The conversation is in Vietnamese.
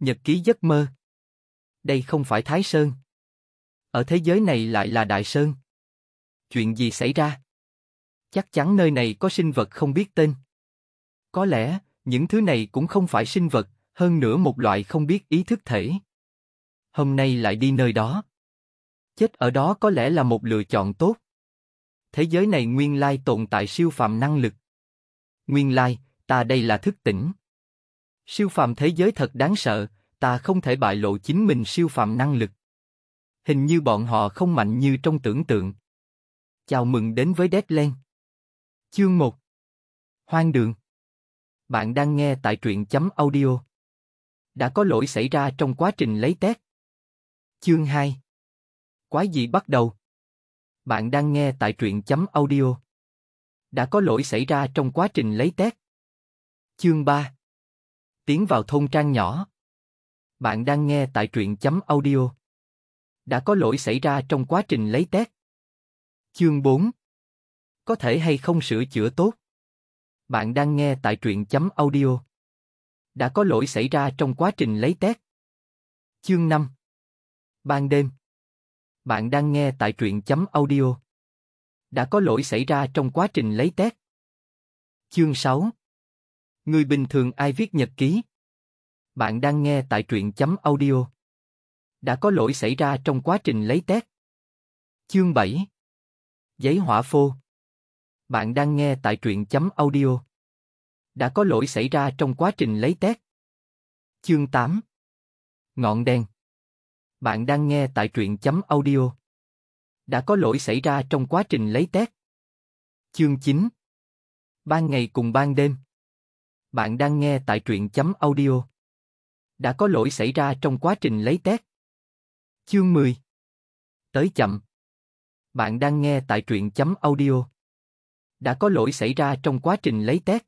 Nhật ký giấc mơ. Đây không phải Thái Sơn. Ở thế giới này lại là Đại Sơn. Chuyện gì xảy ra? Chắc chắn nơi này có sinh vật không biết tên. Có lẽ, những thứ này cũng không phải sinh vật, hơn nữa một loại không biết ý thức thể. Hôm nay lại đi nơi đó. Chết ở đó có lẽ là một lựa chọn tốt. Thế giới này nguyên lai tồn tại siêu phàm năng lực. Nguyên lai, ta đây là thức tỉnh. Siêu phàm thế giới thật đáng sợ, ta không thể bại lộ chính mình siêu phàm năng lực. Hình như bọn họ không mạnh như trong tưởng tượng. Chào mừng đến với Deadland. Chương 1 Hoang đường Bạn đang nghe tại truyện chấm audio. Đã có lỗi xảy ra trong quá trình lấy test. Chương 2 Quái gì bắt đầu? Bạn đang nghe tại truyện chấm audio. Đã có lỗi xảy ra trong quá trình lấy test. Chương 3 Tiến vào thôn trang nhỏ. Bạn đang nghe tại truyện chấm audio. Đã có lỗi xảy ra trong quá trình lấy test. Chương 4 Có thể hay không sửa chữa tốt? Bạn đang nghe tại truyện chấm audio. Đã có lỗi xảy ra trong quá trình lấy test. Chương 5 Ban đêm Bạn đang nghe tại truyện chấm audio. Đã có lỗi xảy ra trong quá trình lấy test. Chương 6 Người bình thường ai viết nhật ký? Bạn đang nghe tại truyện chấm audio. Đã có lỗi xảy ra trong quá trình lấy test. Chương 7 Giấy hỏa phô Bạn đang nghe tại truyện chấm audio. Đã có lỗi xảy ra trong quá trình lấy test. Chương 8 Ngọn đèn Bạn đang nghe tại truyện chấm audio. Đã có lỗi xảy ra trong quá trình lấy test. Chương 9 Ban ngày cùng ban đêm bạn đang nghe tại truyện chấm audio. Đã có lỗi xảy ra trong quá trình lấy test. Chương 10 Tới chậm Bạn đang nghe tại truyện chấm audio. Đã có lỗi xảy ra trong quá trình lấy test.